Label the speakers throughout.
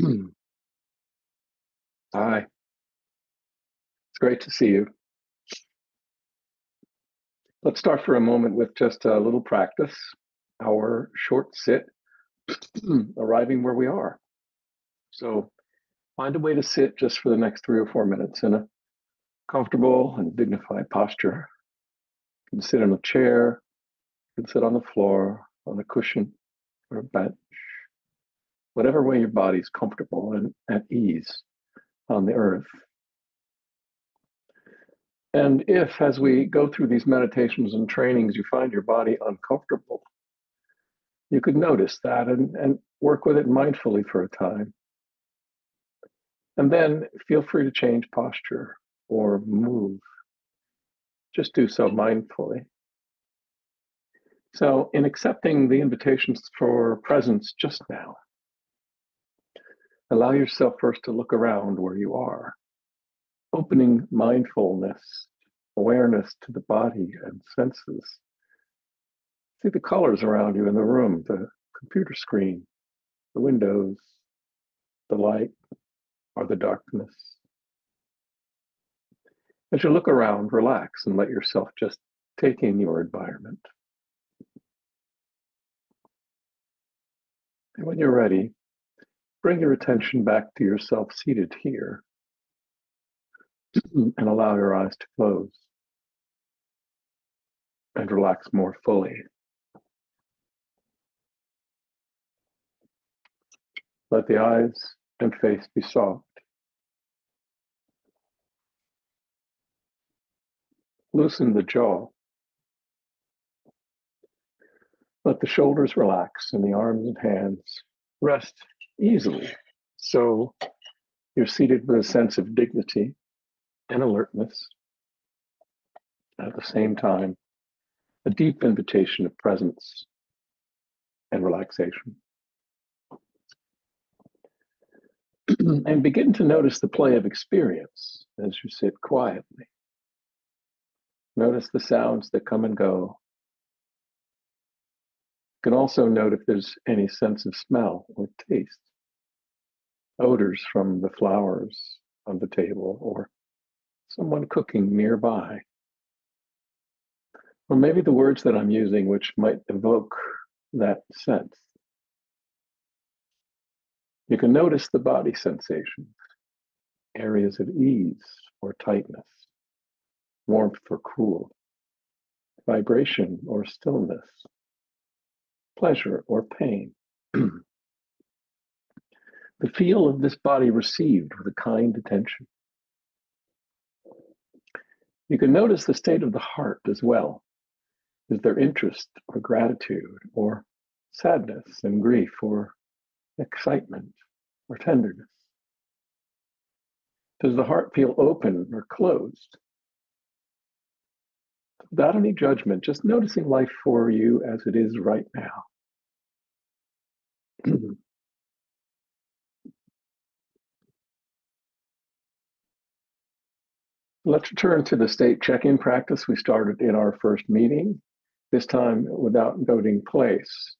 Speaker 1: Hi, it's great to see you. Let's start for a moment with just a little practice. Our short sit, arriving where we are. So find a way to sit just for the next three or four minutes in a comfortable and dignified posture. You can sit in a chair, you can sit on the floor, on a cushion, or a bench, whatever way your body's comfortable and at ease on the earth. And if, as we go through these meditations and trainings, you find your body uncomfortable, you could notice that and, and work with it mindfully for a time. And then feel free to change posture or move. Just do so mindfully. So, in accepting the invitations for presence just now, allow yourself first to look around where you are opening mindfulness, awareness to the body and senses. See the colors around you in the room, the computer screen, the windows, the light, or the darkness. As you look around, relax and let yourself just take in your environment. And when you're ready, bring your attention back to yourself seated here and allow your eyes to close and relax more fully. Let the eyes and face be soft. Loosen the jaw. Let the shoulders relax and the arms and hands rest easily. So you're seated with a sense of dignity and alertness. At the same time, a deep invitation of presence and relaxation. and begin to notice the play of experience as you sit quietly. Notice the sounds that come and go. You can also note if there's any sense of smell or taste, odors from the flowers on the table or someone cooking nearby. Or maybe the words that I'm using, which might evoke that sense. You can notice the body sensations, areas of ease or tightness, warmth or cool, vibration or stillness, pleasure or pain. the feel of this body received with a kind attention. You can notice the state of the heart as well. Is there interest or gratitude or sadness and grief or excitement or tenderness? Does the heart feel open or closed? Without any judgment, just noticing life for you as it is right now. Let's return to the state check-in practice we started in our first meeting, this time without noting place.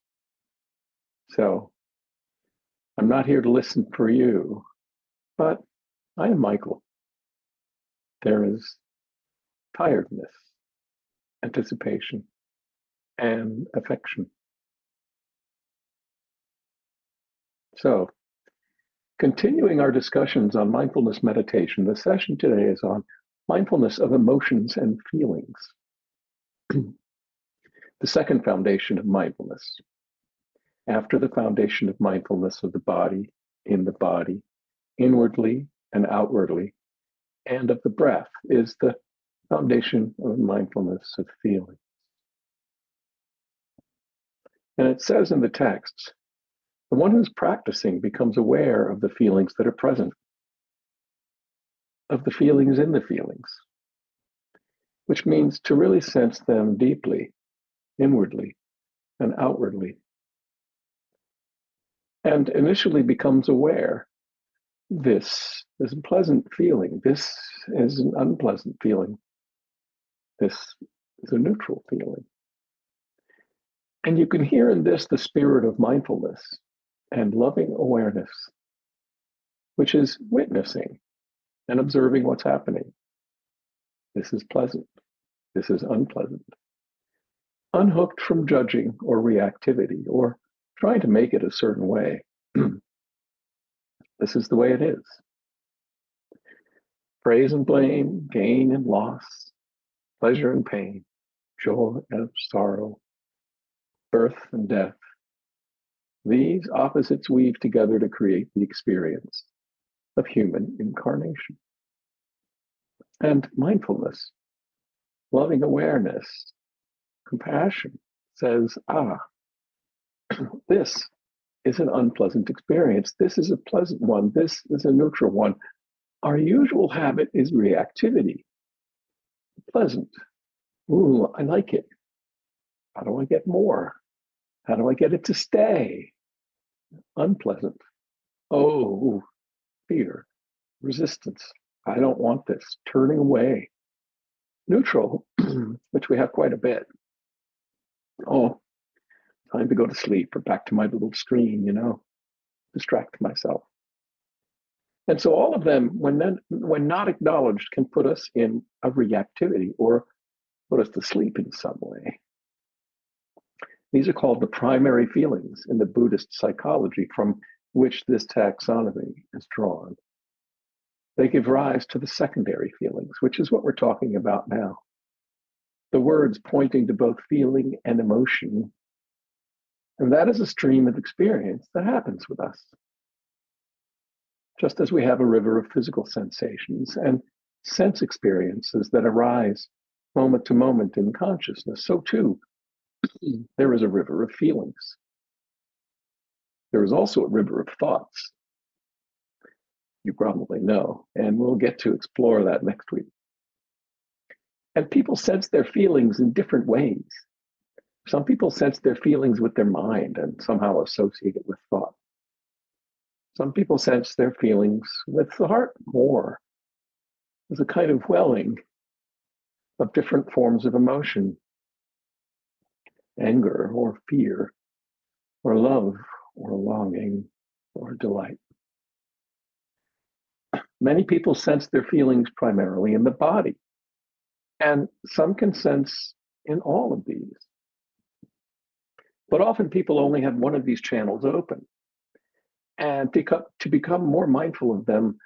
Speaker 1: So I'm not here to listen for you, but I am Michael. There is tiredness, anticipation, and affection. So, continuing our discussions on mindfulness meditation, the session today is on mindfulness of emotions and feelings. the second foundation of mindfulness. After the foundation of mindfulness of the body, in the body, inwardly and outwardly, and of the breath is the foundation of mindfulness of feeling. And it says in the texts, the one who's practicing becomes aware of the feelings that are present of the feelings in the feelings, which means to really sense them deeply, inwardly, and outwardly. And initially becomes aware this is a pleasant feeling, this is an unpleasant feeling, this is a neutral feeling. And you can hear in this the spirit of mindfulness and loving awareness which is witnessing and observing what's happening. This is pleasant. This is unpleasant. Unhooked from judging or reactivity or trying to make it a certain way. this is the way it is. Praise and blame, gain and loss, pleasure and pain, joy and sorrow, birth and death. These opposites weave together to create the experience of human incarnation. And mindfulness, loving awareness, compassion says, ah, this is an unpleasant experience. This is a pleasant one. This is a neutral one. Our usual habit is reactivity. Pleasant. Ooh, I like it. How do I get more? How do I get it to stay? Unpleasant. Oh, fear, resistance. I don't want this. Turning away. Neutral, which we have quite a bit. Oh, time to go to sleep or back to my little screen, you know, distract myself. And so all of them, when then when not acknowledged, can put us in a reactivity or put us to sleep in some way. These are called the primary feelings in the Buddhist psychology from which this taxonomy is drawn. They give rise to the secondary feelings, which is what we're talking about now. The words pointing to both feeling and emotion. And that is a stream of experience that happens with us. Just as we have a river of physical sensations and sense experiences that arise moment to moment in consciousness, so too there is a river of feelings. There is also a river of thoughts. You probably know, and we'll get to explore that next week. And people sense their feelings in different ways. Some people sense their feelings with their mind and somehow associate it with thought. Some people sense their feelings with the heart more. There's a kind of welling of different forms of emotion anger or fear or love or longing or delight. Many people sense their feelings primarily in the body, and some can sense in all of these. But often people only have one of these channels open. And to, become more mindful of them,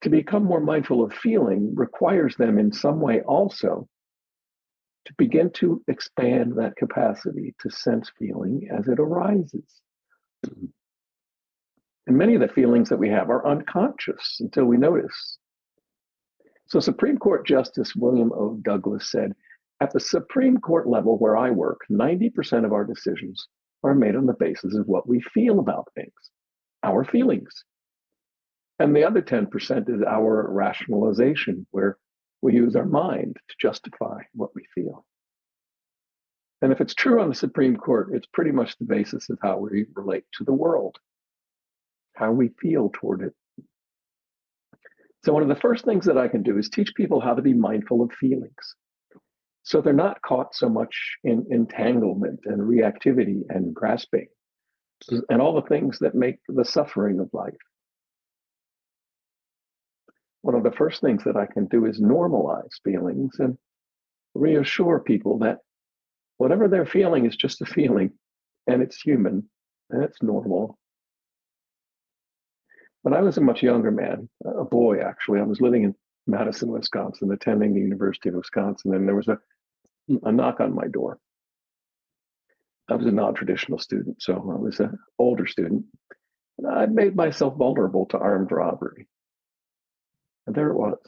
Speaker 1: to become more mindful of feeling requires them in some way also to begin to expand that capacity to sense feeling as it arises. Mm-hmm. And many of the feelings that we have are unconscious until we notice. So, Supreme Court Justice William O. Douglas said At the Supreme Court level where I work, 90% of our decisions are made on the basis of what we feel about things, our feelings. And the other 10% is our rationalization, where we use our mind to justify what we feel. And if it's true on the Supreme Court, it's pretty much the basis of how we relate to the world, how we feel toward it. So, one of the first things that I can do is teach people how to be mindful of feelings. So they're not caught so much in entanglement and reactivity and grasping and all the things that make the suffering of life one of the first things that I can do is normalize feelings and reassure people that whatever they're feeling is just a feeling and it's human and it's normal. When I was a much younger man, a boy actually, I was living in Madison, Wisconsin, attending the University of Wisconsin, and there was a, a knock on my door. I was a non-traditional student, so I was an older student. And I'd made myself vulnerable to armed robbery. And there it was.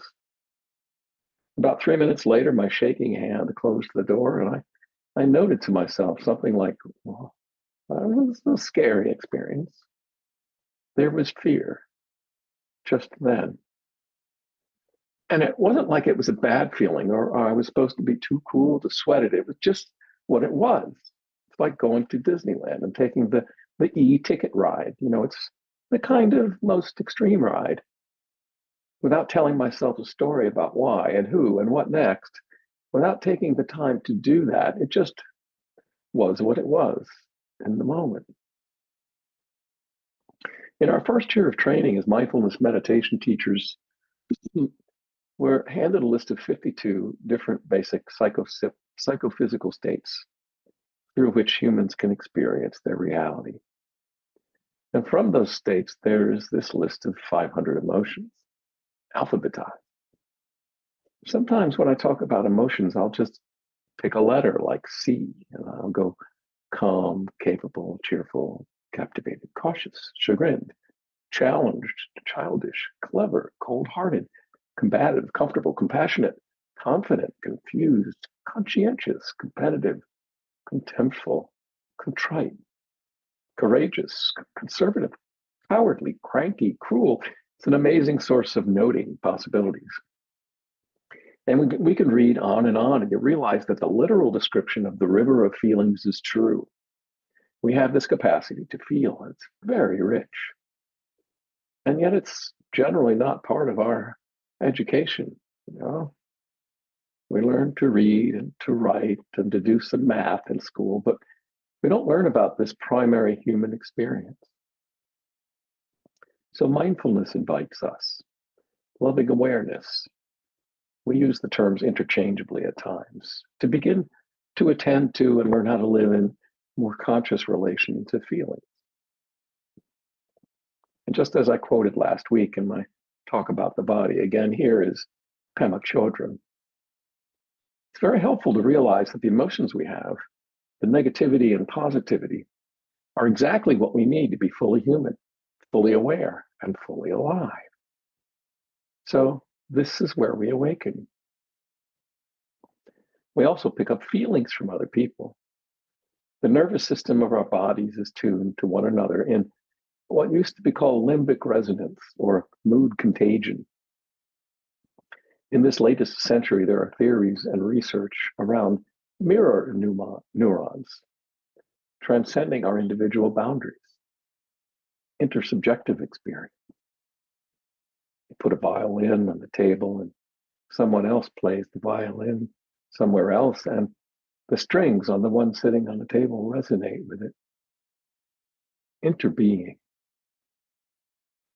Speaker 1: About three minutes later, my shaking hand closed the door, and I, I noted to myself something like, well, it was a scary experience. There was fear just then. And it wasn't like it was a bad feeling or, or I was supposed to be too cool to sweat it. It was just what it was. It's like going to Disneyland and taking the, the e ticket ride. You know, it's the kind of most extreme ride without telling myself a story about why and who and what next, without taking the time to do that, it just was what it was in the moment. In our first year of training as mindfulness meditation teachers, we're handed a list of 52 different basic psycho- psychophysical states through which humans can experience their reality. And from those states, there's this list of 500 emotions, alphabetized. Sometimes when I talk about emotions, I'll just pick a letter like C, and I'll go calm, capable, cheerful, captivated, cautious, chagrined, challenged, childish, clever, cold hearted, combative, comfortable, compassionate, confident, confused, conscientious, competitive, contemptful, contrite, courageous, conservative, cowardly, cranky, cruel. It's an amazing source of noting possibilities. And we, we can read on and on, and you realize that the literal description of the river of feelings is true. We have this capacity to feel, it's very rich. And yet it's generally not part of our education. You know, we learn to read and to write and to do some math in school, but we don't learn about this primary human experience. So mindfulness invites us, loving awareness. We use the terms interchangeably at times to begin to attend to and learn how to live in more conscious relation to feelings. And just as I quoted last week in my talk about the body, again, here is Pema Chodron, it's very helpful to realize that the emotions we have, the negativity and positivity, are exactly what we need to be fully human, fully aware, and fully alive. So, this is where we awaken. We also pick up feelings from other people. The nervous system of our bodies is tuned to one another in what used to be called limbic resonance or mood contagion. In this latest century, there are theories and research around mirror neurons, transcending our individual boundaries, intersubjective experience. You put a violin on the table and someone else plays the violin somewhere else, and the strings on the one sitting on the table resonate with it. Interbeing.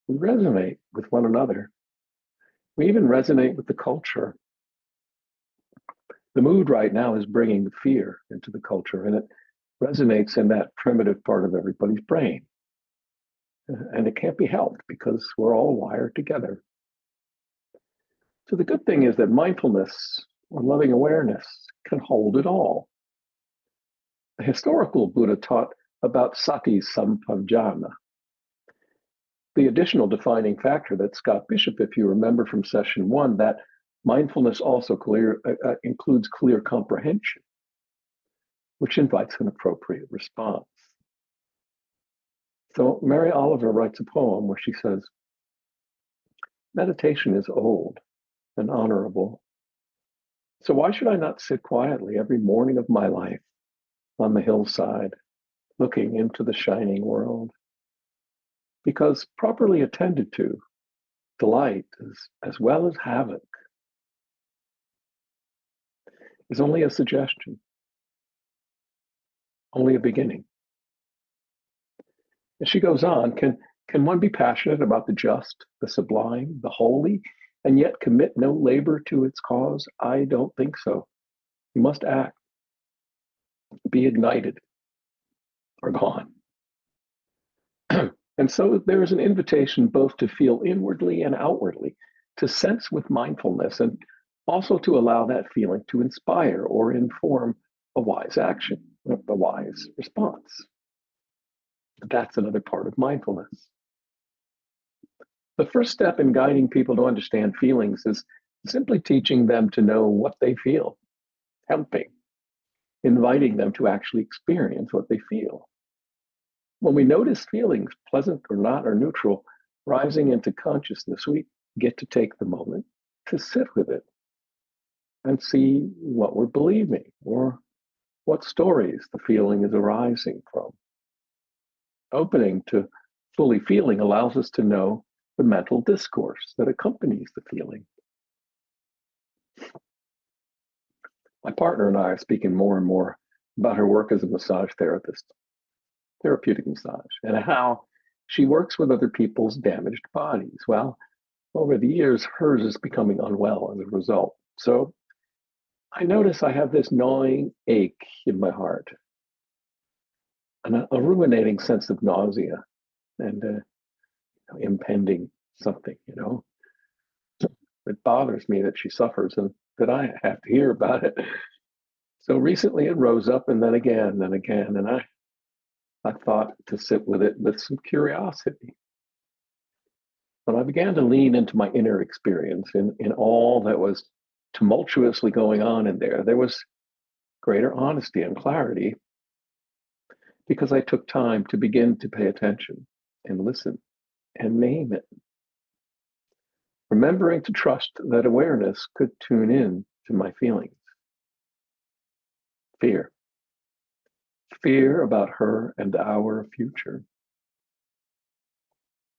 Speaker 1: We resonate with one another we even resonate with the culture. The mood right now is bringing fear into the culture, and it resonates in that primitive part of everybody's brain. And it can't be helped because we're all wired together. So the good thing is that mindfulness or loving awareness can hold it all. The historical Buddha taught about sati sampajana, the additional defining factor that Scott Bishop, if you remember from session one, that mindfulness also clear, uh, uh, includes clear comprehension, which invites an appropriate response. So Mary Oliver writes a poem where she says, Meditation is old and honorable. So why should I not sit quietly every morning of my life on the hillside, looking into the shining world? because properly attended to, delight is, as well as havoc is only a suggestion, only a beginning. And she goes on, can, can one be passionate about the just, the sublime, the holy, and yet commit no labor to its cause? I don't think so. You must act, be ignited, or gone. And so there is an invitation both to feel inwardly and outwardly, to sense with mindfulness, and also to allow that feeling to inspire or inform a wise action, a wise response. That's another part of mindfulness. The first step in guiding people to understand feelings is simply teaching them to know what they feel, helping, inviting them to actually experience what they feel. When we notice feelings, pleasant or not or neutral, rising into consciousness, we get to take the moment to sit with it and see what we're believing or what stories the feeling is arising from. Opening to fully feeling allows us to know the mental discourse that accompanies the feeling. My partner and I are speaking more and more about her work as a massage therapist therapeutic massage and how she works with other people's damaged bodies. Well, over the years, hers is becoming unwell as a result. So I notice I have this gnawing ache in my heart, and a, a ruminating sense of nausea and uh, impending something, you know. It bothers me that she suffers and that I have to hear about it. So recently it rose up and then again and again, and I I thought to sit with it with some curiosity. But I began to lean into my inner experience in, in all that was tumultuously going on in there. There was greater honesty and clarity because I took time to begin to pay attention and listen and name it. Remembering to trust that awareness could tune in to my feelings. Fear fear about her and our future.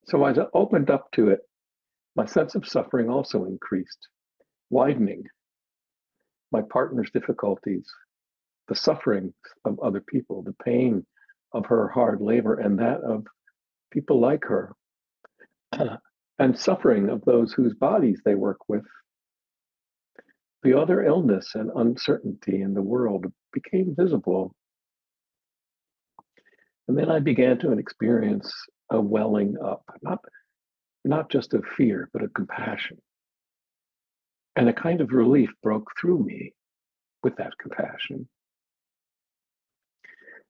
Speaker 1: So as I opened up to it, my sense of suffering also increased, widening my partner's difficulties, the sufferings of other people, the pain of her hard labor, and that of people like her, and suffering of those whose bodies they work with. The other illness and uncertainty in the world became visible and then I began to experience a welling up, not, not just of fear, but of compassion. And a kind of relief broke through me with that compassion.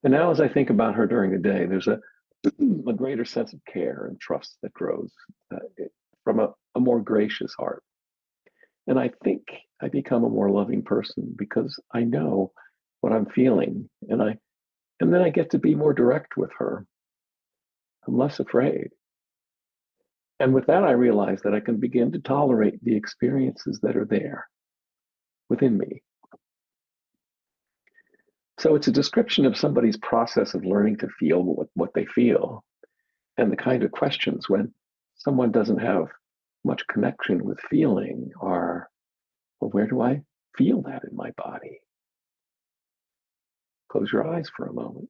Speaker 1: And now, as I think about her during the day, there's a, a greater sense of care and trust that grows uh, from a, a more gracious heart. And I think I become a more loving person because I know what I'm feeling and I and then I get to be more direct with her. I'm less afraid. And with that, I realize that I can begin to tolerate the experiences that are there within me. So it's a description of somebody's process of learning to feel what, what they feel and the kind of questions when someone doesn't have much connection with feeling are, well, where do I feel that in my body? Close your eyes for a moment.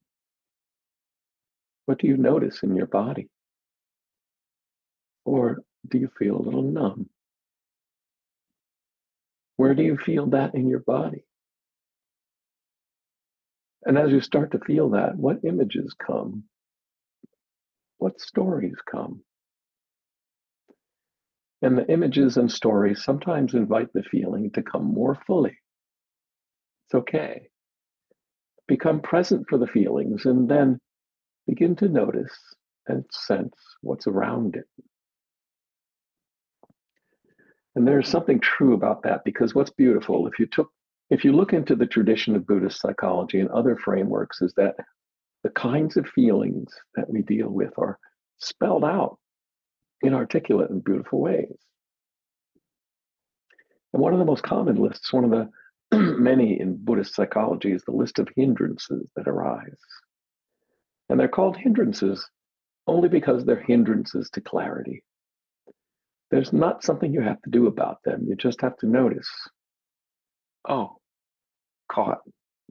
Speaker 1: What do you notice in your body? Or do you feel a little numb? Where do you feel that in your body? And as you start to feel that, what images come? What stories come? And the images and stories sometimes invite the feeling to come more fully. It's okay become present for the feelings, and then begin to notice and sense what's around it. And there's something true about that because what's beautiful, if you took if you look into the tradition of Buddhist psychology and other frameworks, is that the kinds of feelings that we deal with are spelled out in articulate and beautiful ways. And one of the most common lists, one of the many in Buddhist psychology is the list of hindrances that arise. And they're called hindrances only because they're hindrances to clarity. There's not something you have to do about them. You just have to notice oh, caught,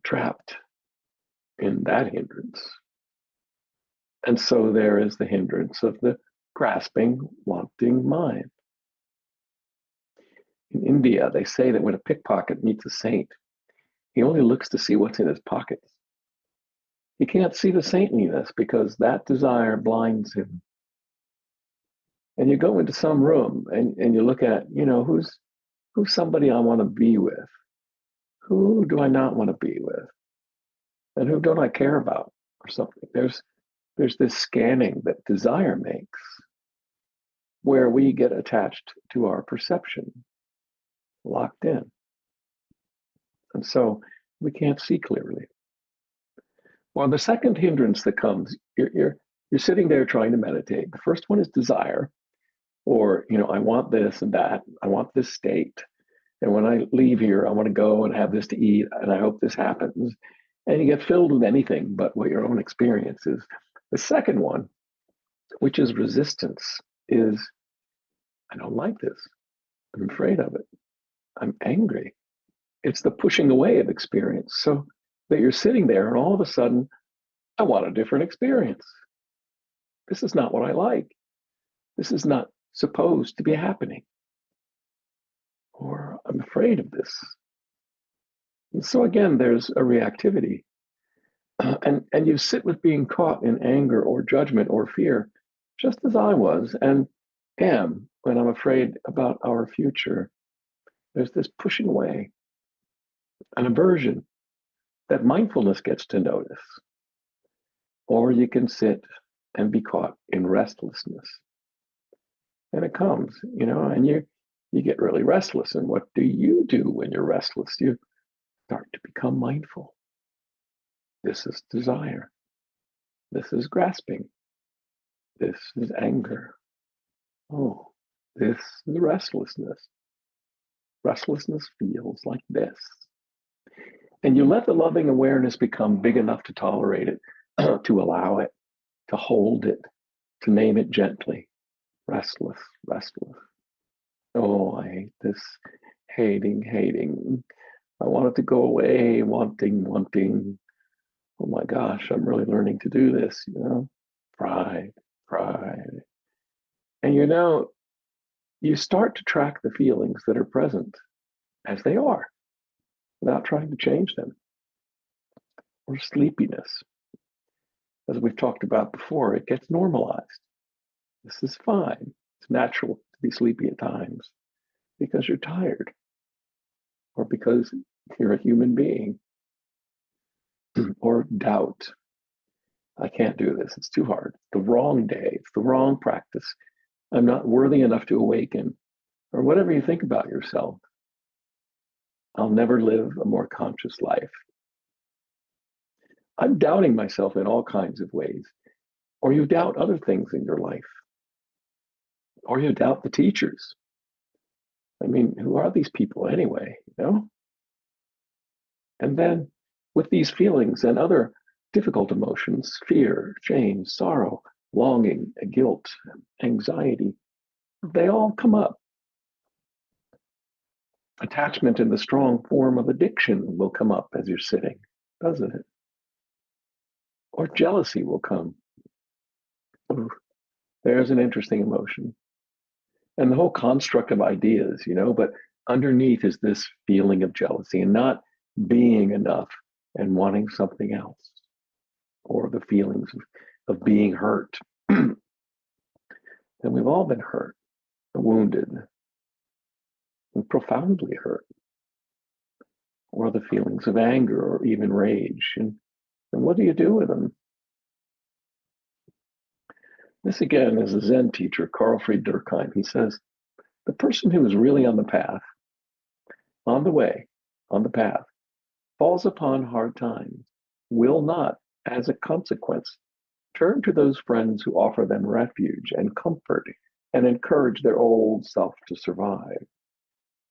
Speaker 1: trapped in that hindrance. And so there is the hindrance of the grasping, wanting mind. In India, they say that when a pickpocket meets a saint, he only looks to see what's in his pockets. He can't see the saintliness because that desire blinds him. And you go into some room and, and you look at, you know, who's who's somebody I want to be with? Who do I not want to be with? And who don't I care about or something? There's there's this scanning that desire makes where we get attached to our perception locked in. And so we can't see clearly. Well, the second hindrance that comes, you're, you're, you're sitting there trying to meditate. The first one is desire, or, you know, I want this and that. I want this state. And when I leave here, I want to go and have this to eat, and I hope this happens. And you get filled with anything but what your own experience is. The second one, which is resistance, is I don't like this. I'm afraid of it. I'm angry. It's the pushing away of experience. So that you're sitting there and all of a sudden, I want a different experience. This is not what I like. This is not supposed to be happening. Or I'm afraid of this. And so again, there's a reactivity. and, and you sit with being caught in anger or judgment or fear, just as I was and am when I'm afraid about our future. There's this pushing away, an aversion that mindfulness gets to notice. Or you can sit and be caught in restlessness. And it comes, you know, and you you get really restless. And what do you do when you're restless? You start to become mindful. This is desire. This is grasping. This is anger. Oh, this is restlessness. Restlessness feels like this. And you let the loving awareness become big enough to tolerate it, to allow it, to hold it, to name it gently. Restless, restless. Oh, I hate this. Hating, hating. I want it to go away, wanting, wanting. Oh my gosh, I'm really learning to do this, you know? Pride, pride. And you know, you start to track the feelings that are present as they are without trying to change them. Or sleepiness. As we've talked about before, it gets normalized. This is fine. It's natural to be sleepy at times because you're tired or because you're a human being or doubt. I can't do this. It's too hard. the wrong day. It's the wrong practice. I'm not worthy enough to awaken, or whatever you think about yourself. I'll never live a more conscious life. I'm doubting myself in all kinds of ways. Or you doubt other things in your life. Or you doubt the teachers. I mean, who are these people anyway? You know? And then with these feelings and other difficult emotions, fear, shame, sorrow, longing, guilt, anxiety, they mm-hmm. all come up. Attachment in the strong form of addiction will come up as you're sitting, doesn't it? Or jealousy will come. Ooh, there's an interesting emotion. And the whole construct of ideas, you know, but underneath is this feeling of jealousy and not being enough and wanting something else, or the feelings of, of being hurt. and we've all been hurt, wounded, and profoundly hurt, or the feelings of anger or even rage. And, and what do you do with them? This again is a Zen teacher, Karlfried Dürckheim. He says, the person who is really on the path, on the way, on the path, falls upon hard times, will not, as a consequence, turn to those friends who offer them refuge and comfort and encourage their old self to survive.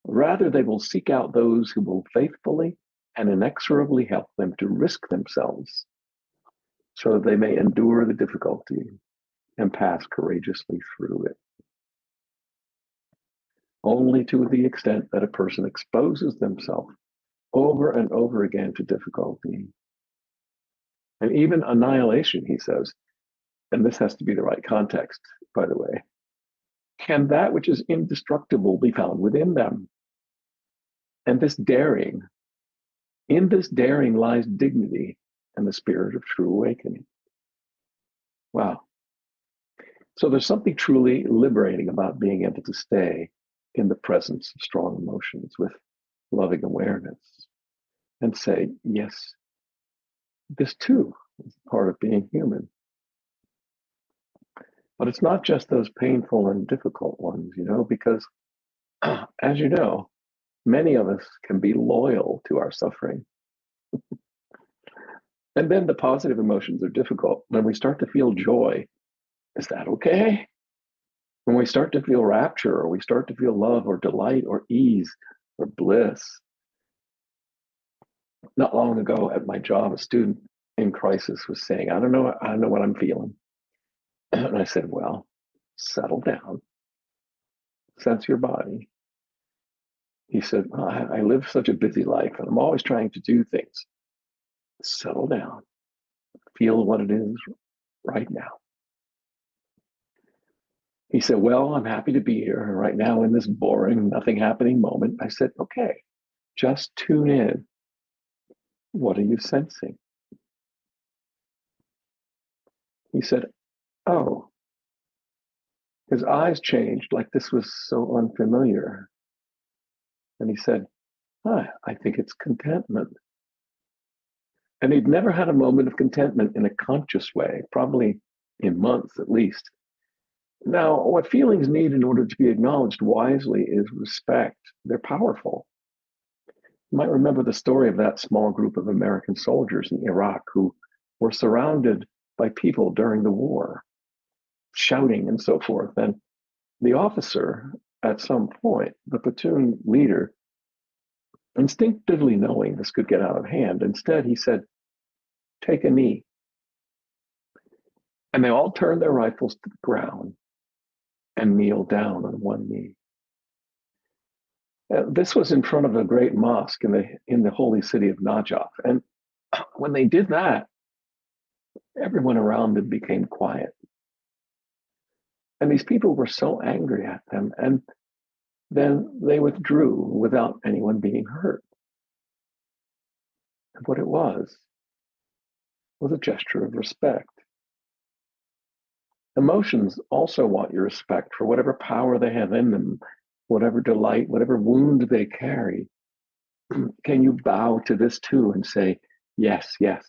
Speaker 1: Rather, they will seek out those who will faithfully and inexorably help them to risk themselves so that they may endure the difficulty and pass courageously through it. Only to the extent that a person exposes themselves over and over again to difficulty and even annihilation, he says, and this has to be the right context, by the way, can that which is indestructible be found within them? And this daring, in this daring lies dignity and the spirit of true awakening. Wow. So there's something truly liberating about being able to stay in the presence of strong emotions with loving awareness and say, yes, this too is part of being human. But it's not just those painful and difficult ones, you know, because as you know, many of us can be loyal to our suffering. and then the positive emotions are difficult. When we start to feel joy, is that okay? When we start to feel rapture, or we start to feel love, or delight, or ease, or bliss, not long ago at my job, a student in crisis was saying, I don't know, I don't know what I'm feeling. And I said, Well, settle down, sense your body. He said, I, I live such a busy life and I'm always trying to do things. Settle down, feel what it is right now. He said, Well, I'm happy to be here right now in this boring, nothing happening moment. I said, Okay, just tune in. What are you sensing? He said, Oh. His eyes changed like this was so unfamiliar. And he said, ah, I think it's contentment. And he'd never had a moment of contentment in a conscious way, probably in months at least. Now, what feelings need in order to be acknowledged wisely is respect. They're powerful. You might remember the story of that small group of American soldiers in Iraq who were surrounded by people during the war, shouting and so forth. And the officer, at some point, the platoon leader, instinctively knowing this could get out of hand, instead he said, Take a knee. And they all turned their rifles to the ground and kneel down on one knee. Uh, this was in front of a great mosque in the in the holy city of Najaf. And when they did that, everyone around them became quiet. And these people were so angry at them, and then they withdrew without anyone being hurt. And what it was was a gesture of respect. Emotions also want your respect for whatever power they have in them, whatever delight, whatever wound they carry. Can you bow to this too and say, Yes, yes,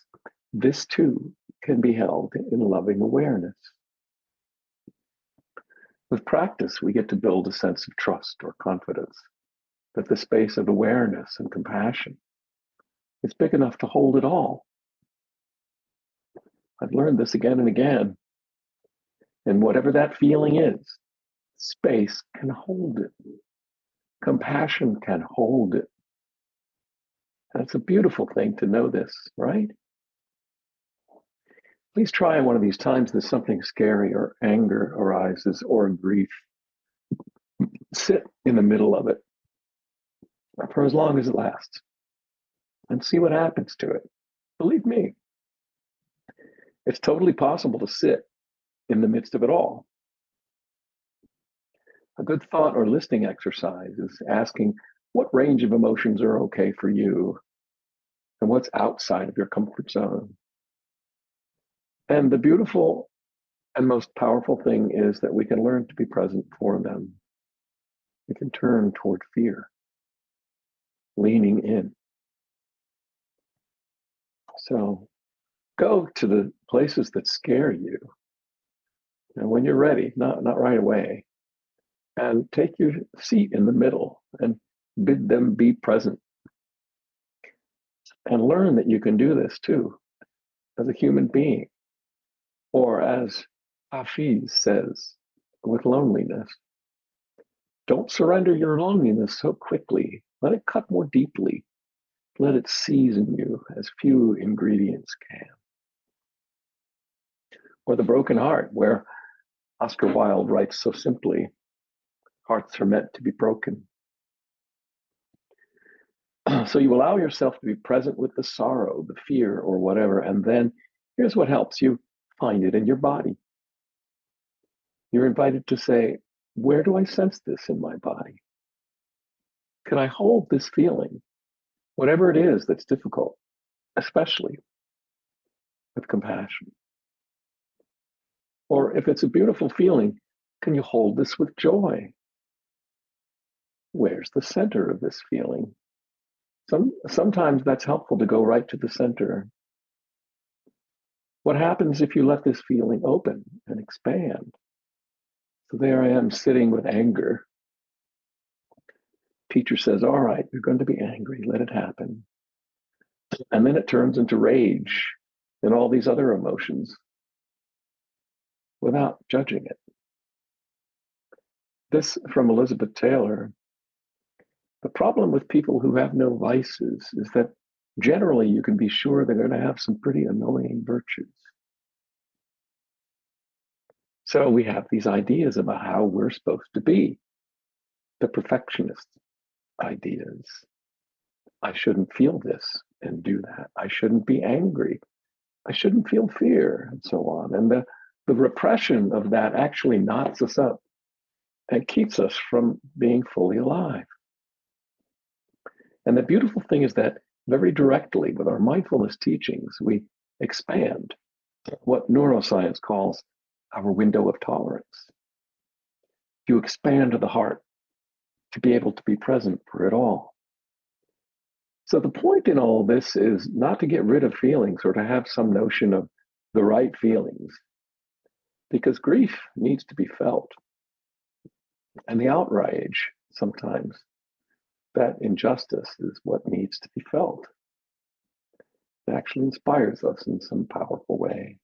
Speaker 1: this too can be held in loving awareness? With practice, we get to build a sense of trust or confidence that the space of awareness and compassion is big enough to hold it all. I've learned this again and again. And whatever that feeling is, space can hold it. Compassion can hold it. That's a beautiful thing to know this, right? Please try one of these times that something scary or anger arises or grief. Sit in the middle of it for as long as it lasts and see what happens to it. Believe me, it's totally possible to sit in the midst of it all. A good thought or listening exercise is asking what range of emotions are okay for you and what's outside of your comfort zone. And the beautiful and most powerful thing is that we can learn to be present for them. We can turn toward fear, leaning in. So go to the places that scare you. And when you're ready, not, not right away, and take your seat in the middle and bid them be present. And learn that you can do this too as a human being. Or as Hafiz says, with loneliness. Don't surrender your loneliness so quickly. Let it cut more deeply. Let it season you as few ingredients can. Or the broken heart, where Oscar Wilde writes so simply hearts are meant to be broken. so you allow yourself to be present with the sorrow, the fear, or whatever, and then here's what helps you find it in your body. You're invited to say, Where do I sense this in my body? Can I hold this feeling? whatever it is that's difficult, especially with compassion. Or if it's a beautiful feeling, can you hold this with joy? Where's the center of this feeling? Some, sometimes that's helpful to go right to the center. What happens if you let this feeling open and expand? So there I am sitting with anger teacher says, All right, you're going to be angry, let it happen. And then it turns into rage and all these other emotions without judging it. This from Elizabeth Taylor. The problem with people who have no vices is that generally you can be sure they're going to have some pretty annoying virtues. So we have these ideas about how we're supposed to be the perfectionist ideas. I shouldn't feel this and do that. I shouldn't be angry. I shouldn't feel fear and so on. And the, the repression of that actually knots us up and keeps us from being fully alive. And the beautiful thing is that very directly with our mindfulness teachings, we expand what neuroscience calls our window of tolerance. You expand the heart to be able to be present for it all. So, the point in all this is not to get rid of feelings or to have some notion of the right feelings, because grief needs to be felt. And the outrage sometimes, that injustice is what needs to be felt. It actually inspires us in some powerful way.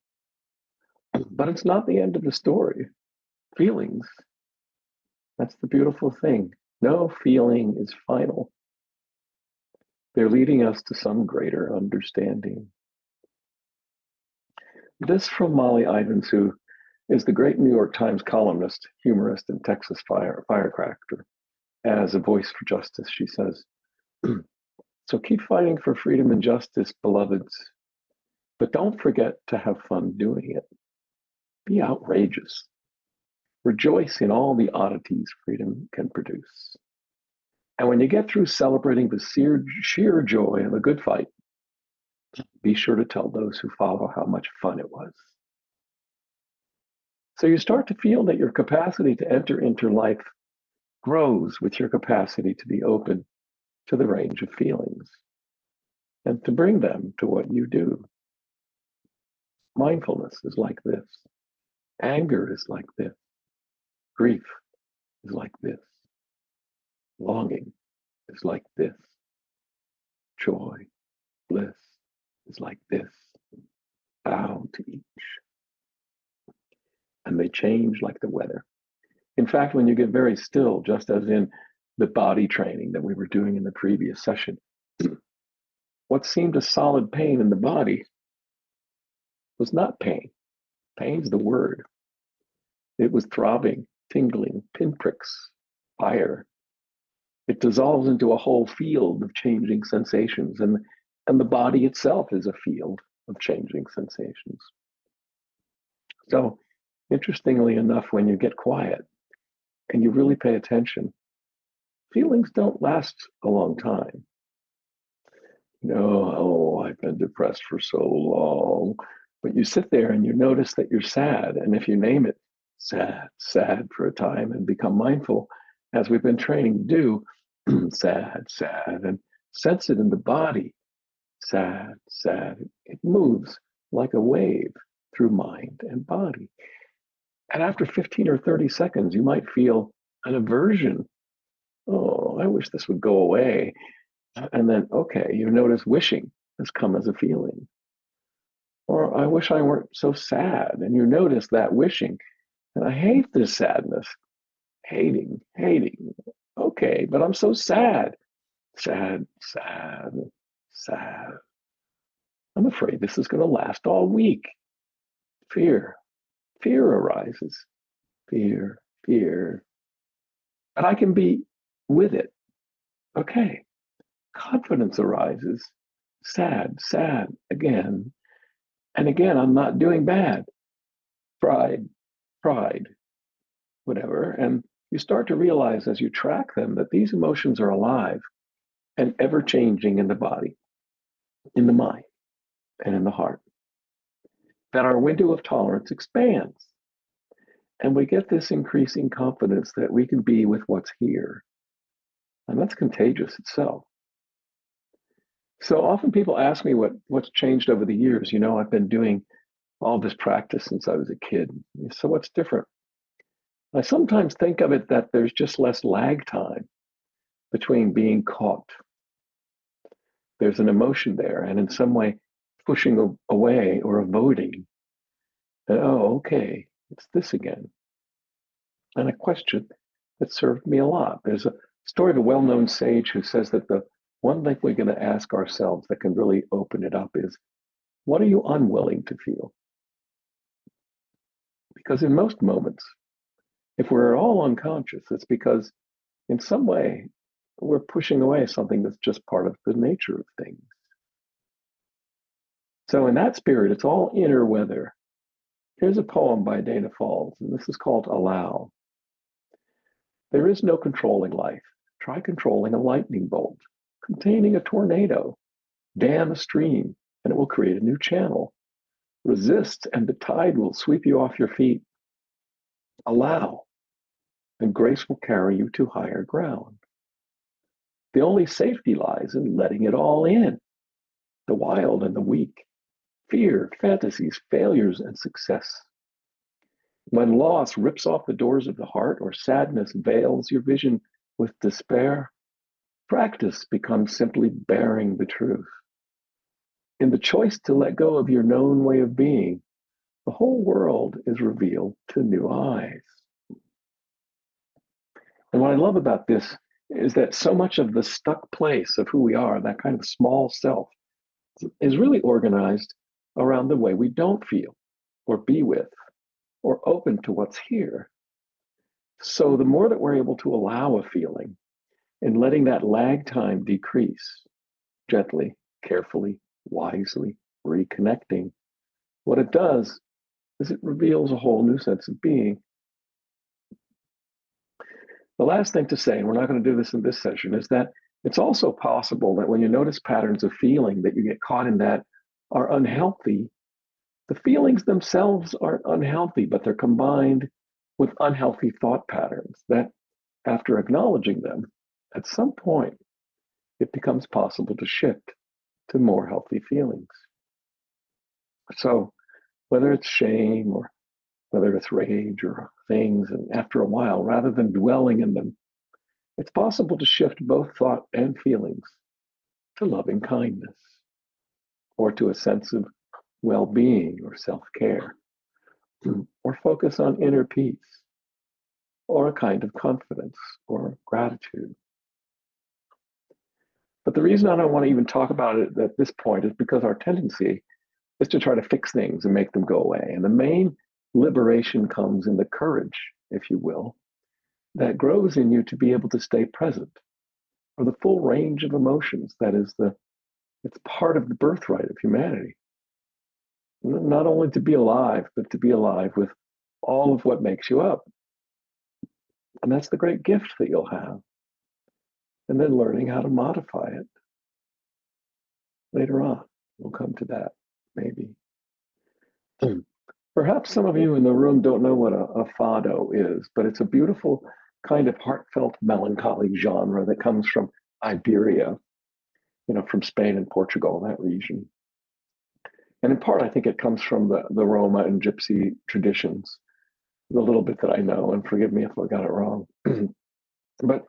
Speaker 1: But it's not the end of the story. Feelings, that's the beautiful thing. No feeling is final. They're leading us to some greater understanding. This from Molly Ivins, who is the great New York Times columnist, humorist, and Texas fire, firecracker. As a voice for justice, she says, So keep fighting for freedom and justice, beloveds, but don't forget to have fun doing it. Be outrageous. Rejoice in all the oddities freedom can produce. And when you get through celebrating the sheer, sheer joy of a good fight, be sure to tell those who follow how much fun it was. So you start to feel that your capacity to enter into life grows with your capacity to be open to the range of feelings and to bring them to what you do. Mindfulness is like this. Anger is like this. Grief is like this. Longing is like this. Joy, bliss is like this. Bow to each. And they change like the weather. In fact, when you get very still, just as in the body training that we were doing in the previous session, what seemed a solid pain in the body was not pain. Pain's the word. It was throbbing, tingling, pinpricks, fire. It dissolves into a whole field of changing sensations, and, and the body itself is a field of changing sensations. So, interestingly enough, when you get quiet and you really pay attention, feelings don't last a long time. You know, oh, I've been depressed for so long. But you sit there and you notice that you're sad. And if you name it, sad, sad for a time and become mindful, as we've been training to do, sad, sad, and sense it in the body. Sad, sad. It moves like a wave through mind and body. And after 15 or 30 seconds, you might feel an aversion. Oh, I wish this would go away. And then, okay, you notice wishing has come as a feeling. Or I wish I weren't so sad. And you notice that wishing and I hate this sadness. Hating, hating. Okay, but I'm so sad. Sad, sad, sad. I'm afraid this is going to last all week. Fear. Fear arises. Fear, fear. And I can be with it. Okay. Confidence arises. Sad, sad again. And again, I'm not doing bad. Pride, pride, whatever. And you start to realize as you track them that these emotions are alive and ever changing in the body, in the mind, and in the heart. That our window of tolerance expands. And we get this increasing confidence that we can be with what's here. And that's contagious itself. So often people ask me what, what's changed over the years. You know, I've been doing all this practice since I was a kid. So what's different? I sometimes think of it that there's just less lag time between being caught. There's an emotion there, and in some way, pushing away or avoiding. And, oh, okay, it's this again. And a question that served me a lot. There's a story of a well known sage who says that the one thing we're going to ask ourselves that can really open it up is what are you unwilling to feel? Because in most moments, if we're all unconscious, it's because in some way we're pushing away something that's just part of the nature of things. So, in that spirit, it's all inner weather. Here's a poem by Danna Faulds, and this is called Allow. There is no controlling life. Try controlling a lightning bolt, containing a tornado. Dam a stream, and it will create a new channel. Resist, and the tide will sweep you off your feet. Allow, and grace will carry you to higher ground. The only safety lies in letting it all in the wild and the weak, fear, fantasies, failures, and success. When loss rips off the doors of the heart or sadness veils your vision with despair, practice becomes simply bearing the truth. In the choice to let go of your known way of being, the whole world is revealed to new eyes. And what I love about this is that so much of the stuck place of who we are, that kind of small self, is really organized around the way we don't feel or be with or open to what's here. So the more that we're able to allow a feeling and letting that lag time decrease gently, carefully, wisely, reconnecting, what it does is it reveals a whole new sense of being the last thing to say, and we're not going to do this in this session, is that it's also possible that when you notice patterns of feeling that you get caught in that are unhealthy, the feelings themselves aren't unhealthy, but they're combined with unhealthy thought patterns that, after acknowledging them, at some point, it becomes possible to shift to more healthy feelings. So, whether it's shame or whether it's rage or things, and after a while, rather than dwelling in them, it's possible to shift both thought and feelings to loving kindness or to a sense of well being or self care, or focus on inner peace or a kind of confidence or gratitude. But the reason I don't want to even talk about it at this point is because our tendency is to try to fix things and make them go away. And the main liberation comes in the courage, if you will, that grows in you to be able to stay present for the full range of emotions. That is the it's part of the birthright of humanity. Not only to be alive, but to be alive with all of what makes you up. And that's the great gift that you'll have. And then learning how to modify it later on. We'll come to that, maybe. Perhaps some of you in the room don't know what a, a fado is, but it's a beautiful kind of heartfelt melancholy genre that comes from Iberia, you know, from Spain and Portugal, that region. And in part, I think it comes from the, the Roma and Gypsy traditions, the little bit that I know, and forgive me if I got it wrong. but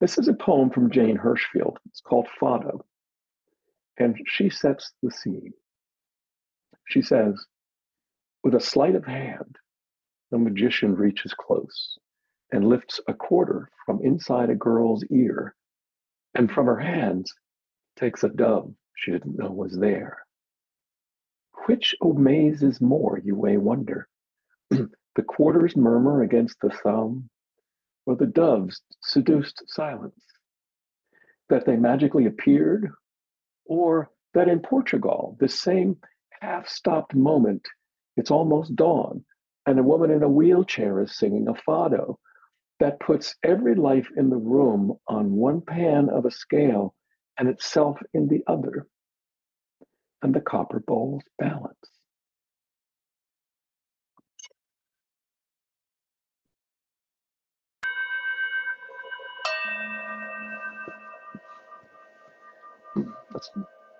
Speaker 1: this is a poem from Jane Hirshfield. It's called Fado. And she sets the scene. She says, with a sleight of hand, the magician reaches close and lifts a quarter from inside a girl's ear, and from her hands takes a dove she didn't know was there. Which amazes more, you may wonder? the quarter's murmur against the thumb, or the dove's seduced silence? That they magically appeared, or that in Portugal, the same half stopped moment it's almost dawn, and a woman in a wheelchair is singing a fado that puts every life in the room on one pan of a scale and itself in the other, and the copper bowls balance. Let's,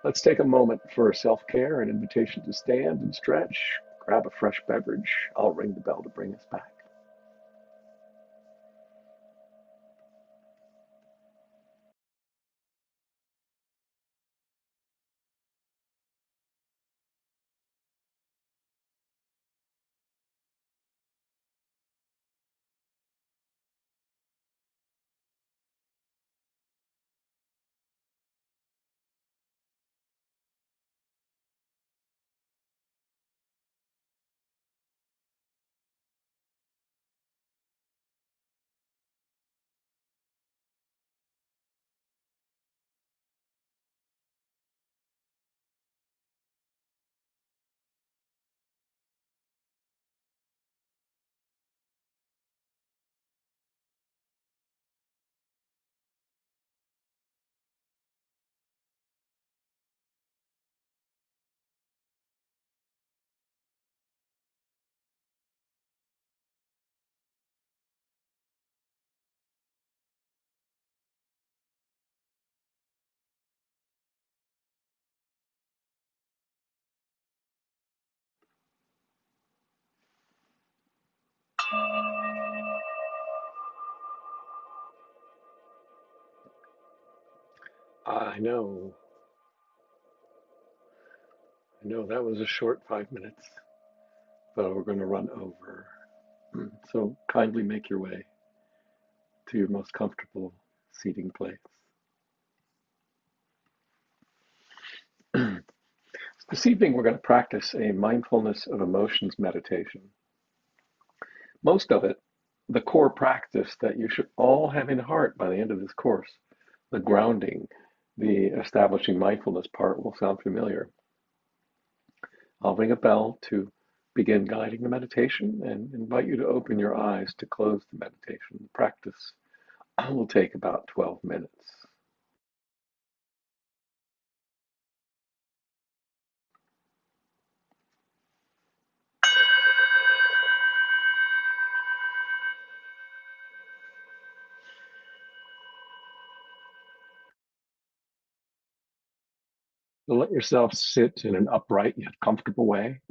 Speaker 1: let's take a moment for self care, an invitation to stand and stretch, grab a fresh beverage. I'll ring the bell to bring us back. I know, I know that was a short five minutes, but we're going to run over. So kindly make your way to your most comfortable seating place. this evening, we're going to practice a mindfulness of emotions meditation. Most of it, the core practice that you should all have in heart by the end of this course, the grounding, the establishing mindfulness part will sound familiar. I'll ring a bell to begin guiding the meditation and invite you to open your eyes to close the meditation. The practice will take about 12 minutes. Let yourself sit in an upright yet comfortable way.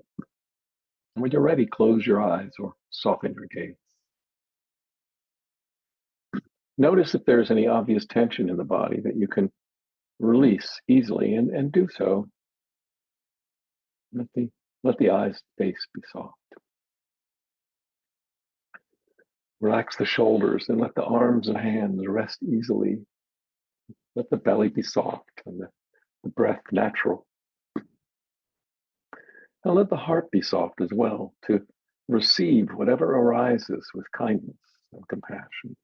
Speaker 1: And when you're ready, close your eyes or soften your gaze. Notice if there's any obvious tension in the body that you can release easily and, and do so. Let the, let the eyes face be soft. Relax the shoulders and let the arms and hands rest easily. Let the belly be soft and the the breath natural. Now let the heart be soft as well to receive whatever arises with kindness and compassion.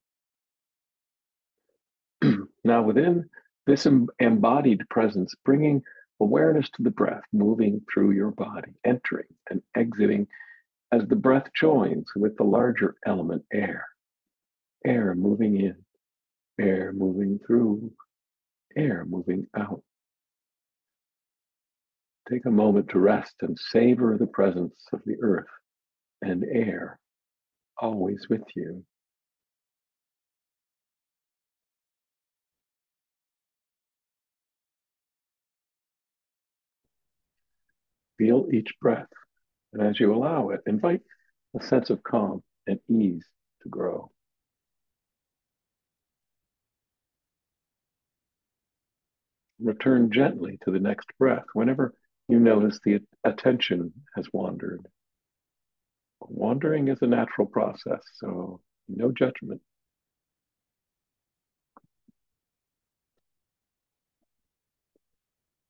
Speaker 1: now, within this embodied presence, bringing awareness to the breath moving through your body, entering and exiting as the breath joins with the larger element air. Air moving in, air moving through, air moving out. Take a moment to rest and savor the presence of the earth and air always with you. Feel each breath, and as you allow it, invite a sense of calm and ease to grow. Return gently to the next breath whenever you notice the attention has wandered. Wandering is a natural process, so no judgment.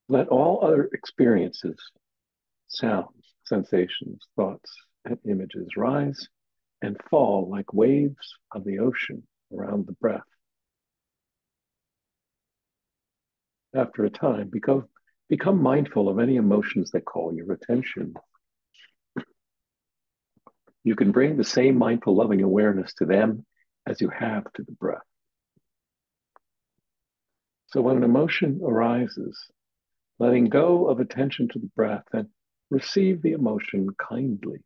Speaker 1: Let all other experiences, sounds, sensations, thoughts, and images rise and fall like waves of the ocean around the breath. After a time, become Become mindful of any emotions that call your attention. You can bring the same mindful, loving awareness to them as you have to the breath. So when an emotion arises, letting go of attention to the breath and receive the emotion kindly.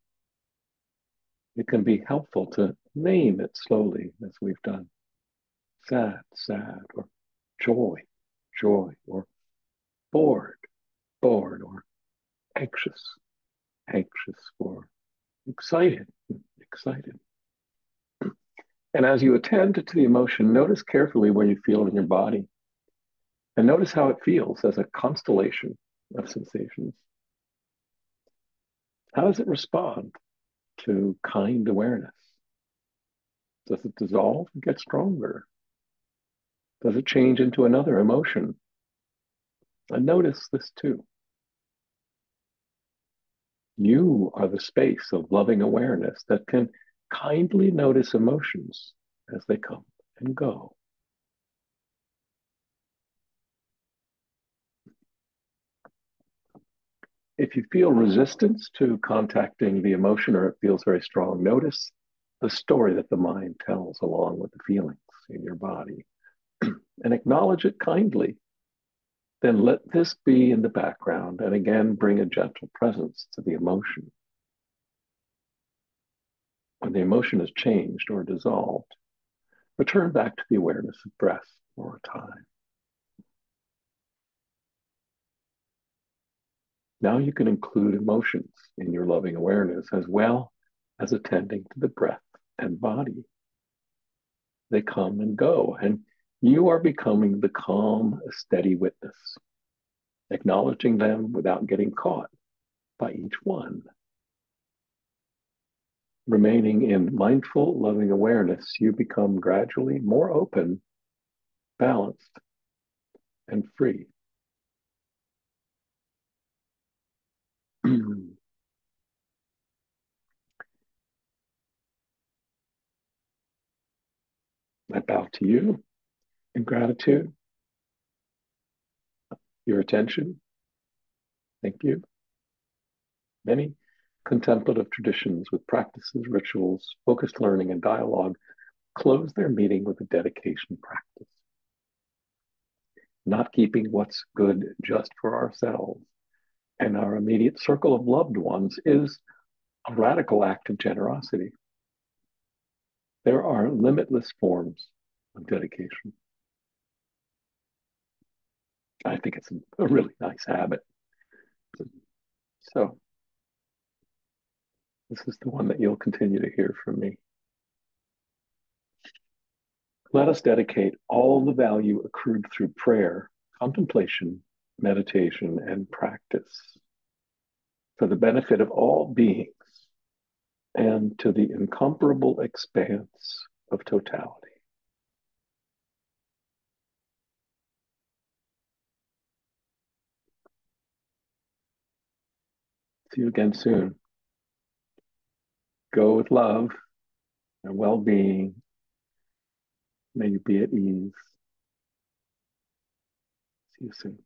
Speaker 1: It can be helpful to name it slowly, as we've done. Sad, sad, or joy, joy, or bored, or anxious, anxious, or excited, excited. And as you attend to the emotion, notice carefully where you feel in your body. And notice how it feels as a constellation of sensations. How does it respond to kind awareness? Does it dissolve and get stronger? Does it change into another emotion? And notice this too. You are the space of loving awareness that can kindly notice emotions as they come and go. If you feel resistance to contacting the emotion or it feels very strong, notice the story that the mind tells along with the feelings in your body and acknowledge it kindly then let this be in the background and again bring a gentle presence to the emotion. When the emotion is changed or dissolved, return back to the awareness of breath for a time. Now you can include emotions in your loving awareness as well as attending to the breath and body. They come and go, and You are becoming the calm, steady witness, acknowledging them without getting caught by each one. Remaining in mindful, loving awareness, you become gradually more open, balanced, and free. I bow to you in gratitude, your attention. Thank you. Many contemplative traditions with practices, rituals, focused learning, and dialogue close their meeting with a dedication practice. Not keeping what's good just for ourselves and our immediate circle of loved ones is a radical act of generosity. There are limitless forms of dedication. I think it's a really nice habit. So, this is the one that you'll continue to hear from me. Let us dedicate all the value accrued through prayer, contemplation, meditation, and practice for the benefit of all beings and to the incomparable expanse of totality. See you again soon. Go with love and well being. May you be at ease. See you soon.